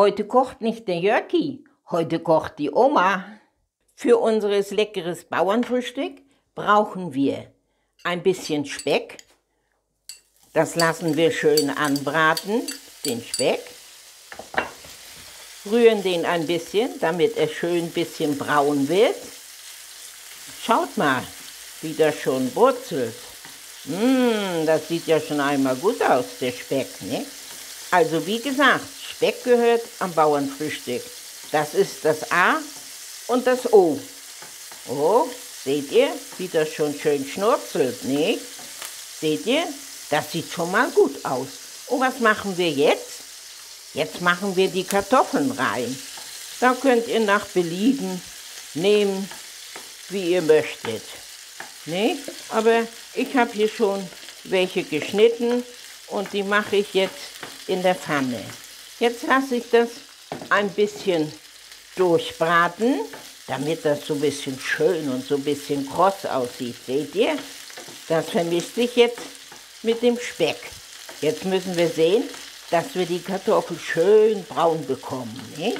Heute kocht nicht der Jörki, heute kocht die Oma. Für unseres leckeres Bauernfrühstück brauchen wir ein bisschen Speck. Das lassen wir schön anbraten, den Speck. Rühren den ein bisschen, damit er schön ein bisschen braun wird. Schaut mal, wie das schon brutzelt. Mmh, das sieht ja schon einmal gut aus, der Speck, ne? Also wie gesagt, Speck gehört am Bauernfrühstück. Das ist das A und das O. Oh, seht ihr, wie das schon schön schnurzelt, nicht? Seht ihr? Das sieht schon mal gut aus. Und was machen wir jetzt? Jetzt machen wir die Kartoffeln rein. Da könnt ihr nach Belieben nehmen, wie ihr möchtet. Nicht? Aber ich habe hier schon welche geschnitten und die mache ich jetzt in der Pfanne. Jetzt lasse ich das ein bisschen durchbraten, damit das so ein bisschen schön und so ein bisschen kross aussieht. Seht ihr? Das vermischt sich jetzt mit dem Speck. Jetzt müssen wir sehen, dass wir die Kartoffel schön braun bekommen. Ne?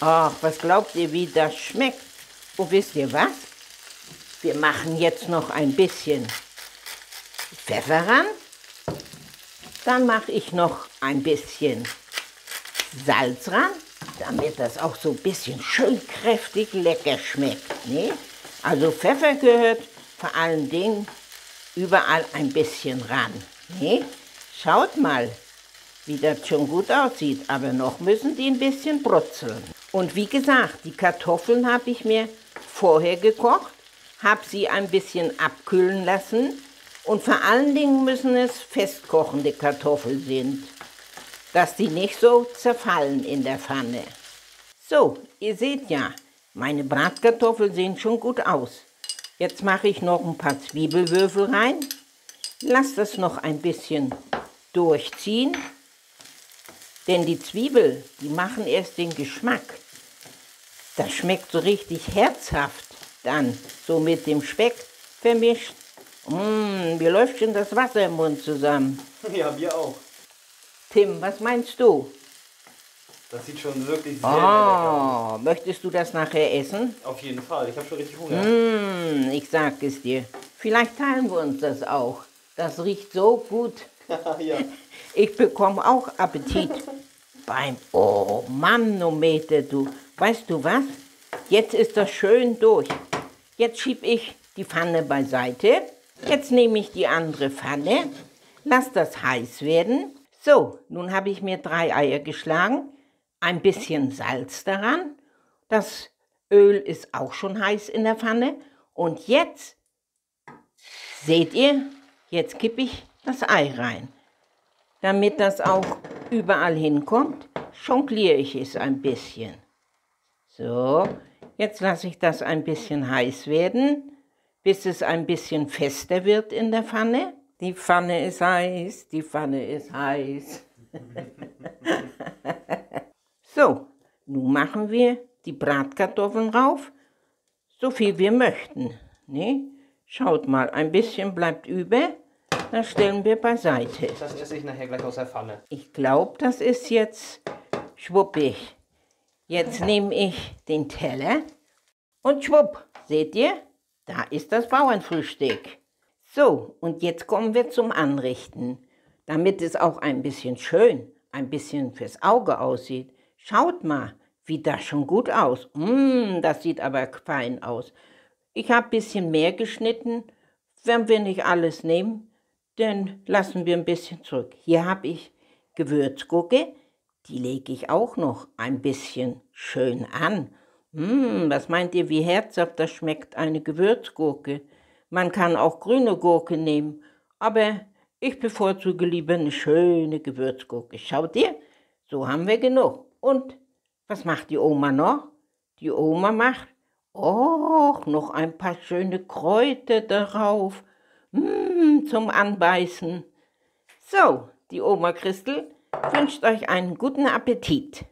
Ach, was glaubt ihr, wie das schmeckt? Und wisst ihr was? Wir machen jetzt noch ein bisschen Pfeffer ran. Dann mache ich noch ein bisschen Salz ran, damit das auch so ein bisschen schön kräftig lecker schmeckt. Ne? Also Pfeffer gehört vor allen Dingen überall ein bisschen ran. Ne? Schaut mal, wie das schon gut aussieht, aber noch müssen die ein bisschen brutzeln. Und wie gesagt, die Kartoffeln habe ich mir vorher gekocht, habe sie ein bisschen abkühlen lassen und vor allen Dingen müssen es festkochende Kartoffeln sind dass die nicht so zerfallen in der Pfanne. So, ihr seht ja, meine Bratkartoffeln sehen schon gut aus. Jetzt mache ich noch ein paar Zwiebelwürfel rein. Lass das noch ein bisschen durchziehen. Denn die Zwiebel, die machen erst den Geschmack. Das schmeckt so richtig herzhaft dann, so mit dem Speck vermischt. Mmh, mir läuft schon das Wasser im Mund zusammen. Ja, mir auch. Tim, was meinst du? Das sieht schon wirklich sehr, oh, lecker aus. Möchtest du das nachher essen? Auf jeden Fall, ich habe schon richtig Hunger. Mmh, ich sag es dir. Vielleicht teilen wir uns das auch. Das riecht so gut. ja. Ich bekomme auch Appetit. Beim Oh Manometer, du. Weißt du was? Jetzt ist das schön durch. Jetzt schieb ich die Pfanne beiseite. Jetzt nehme ich die andere Pfanne. Lass das heiß werden. So, nun habe ich mir drei Eier geschlagen, ein bisschen Salz daran. Das Öl ist auch schon heiß in der Pfanne. Und jetzt, seht ihr, jetzt kippe ich das Ei rein. Damit das auch überall hinkommt, jongliere ich es ein bisschen. So, jetzt lasse ich das ein bisschen heiß werden, bis es ein bisschen fester wird in der Pfanne. Die Pfanne ist heiß, die Pfanne ist heiß. so, nun machen wir die Bratkartoffeln rauf, so viel wir möchten. Ne? Schaut mal, ein bisschen bleibt über, das stellen wir beiseite. Das esse ich nachher gleich aus der Pfanne. Ich glaube, das ist jetzt schwuppig. Jetzt nehme ich den Teller und schwupp, seht ihr, da ist das Bauernfrühstück. So, und jetzt kommen wir zum Anrichten. Damit es auch ein bisschen schön, ein bisschen fürs Auge aussieht. Schaut mal, wie das schon gut aus. Mmh, das sieht aber fein aus. Ich habe ein bisschen mehr geschnitten. Wenn wir nicht alles nehmen, dann lassen wir ein bisschen zurück. Hier habe ich Gewürzgurke. Die lege ich auch noch ein bisschen schön an. Mmh, was meint ihr, wie herzhaft das schmeckt, eine Gewürzgurke? Man kann auch grüne Gurke nehmen, aber ich bevorzuge lieber eine schöne Gewürzgurke. Schaut ihr, so haben wir genug. Und was macht die Oma noch? Die Oma macht, oh, noch ein paar schöne Kräuter darauf, mm, zum Anbeißen. So, die Oma Christel wünscht euch einen guten Appetit.